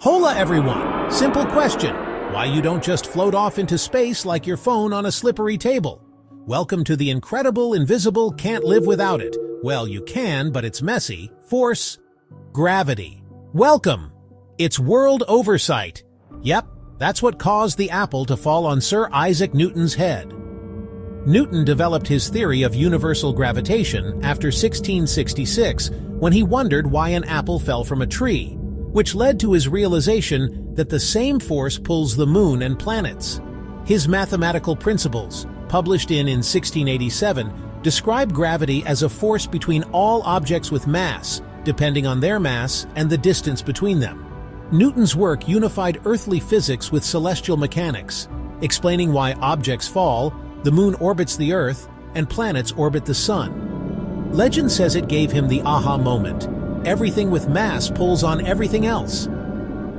Hola everyone! Simple question. Why you don't just float off into space like your phone on a slippery table? Welcome to the incredible, invisible, can't live without it. Well, you can, but it's messy. Force. Gravity. Welcome! It's world oversight. Yep, that's what caused the apple to fall on Sir Isaac Newton's head. Newton developed his theory of universal gravitation after 1666 when he wondered why an apple fell from a tree which led to his realization that the same force pulls the moon and planets. His mathematical principles, published in in 1687, describe gravity as a force between all objects with mass, depending on their mass and the distance between them. Newton's work unified earthly physics with celestial mechanics, explaining why objects fall, the moon orbits the earth, and planets orbit the sun. Legend says it gave him the aha moment, everything with mass pulls on everything else.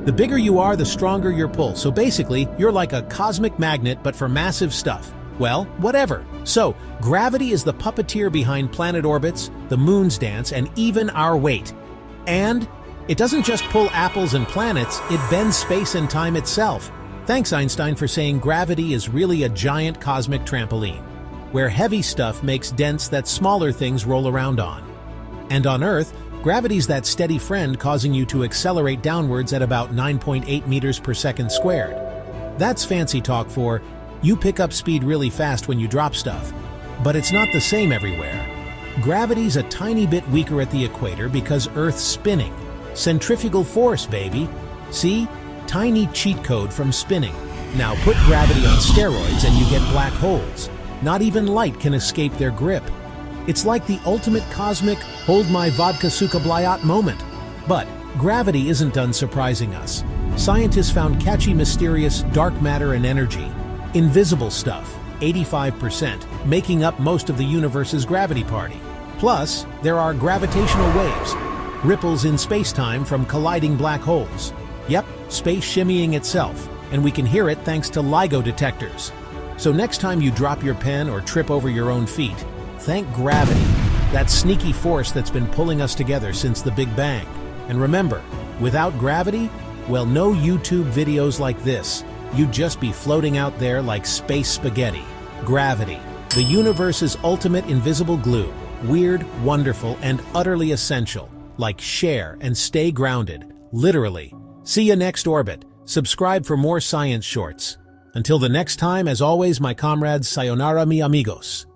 The bigger you are, the stronger your pull. So basically, you're like a cosmic magnet but for massive stuff. Well, whatever. So, gravity is the puppeteer behind planet orbits, the moon's dance, and even our weight. And it doesn't just pull apples and planets, it bends space and time itself. Thanks, Einstein, for saying gravity is really a giant cosmic trampoline, where heavy stuff makes dents that smaller things roll around on. And on Earth, Gravity's that steady friend causing you to accelerate downwards at about 9.8 meters per second squared. That's fancy talk for, you pick up speed really fast when you drop stuff. But it's not the same everywhere. Gravity's a tiny bit weaker at the equator because Earth's spinning. Centrifugal force, baby. See? Tiny cheat code from spinning. Now put gravity on steroids and you get black holes. Not even light can escape their grip. It's like the ultimate cosmic hold my vodka suka blayat moment. But gravity isn't done surprising us. Scientists found catchy mysterious dark matter and energy, invisible stuff, 85%, making up most of the universe's gravity party. Plus, there are gravitational waves, ripples in space-time from colliding black holes. Yep, space shimmying itself, and we can hear it thanks to LIGO detectors. So next time you drop your pen or trip over your own feet, Thank gravity, that sneaky force that's been pulling us together since the Big Bang. And remember, without gravity, well, no YouTube videos like this. You'd just be floating out there like space spaghetti. Gravity, the universe's ultimate invisible glue, weird, wonderful, and utterly essential. Like share and stay grounded, literally. See you next orbit. Subscribe for more science shorts. Until the next time, as always, my comrades, sayonara mi amigos.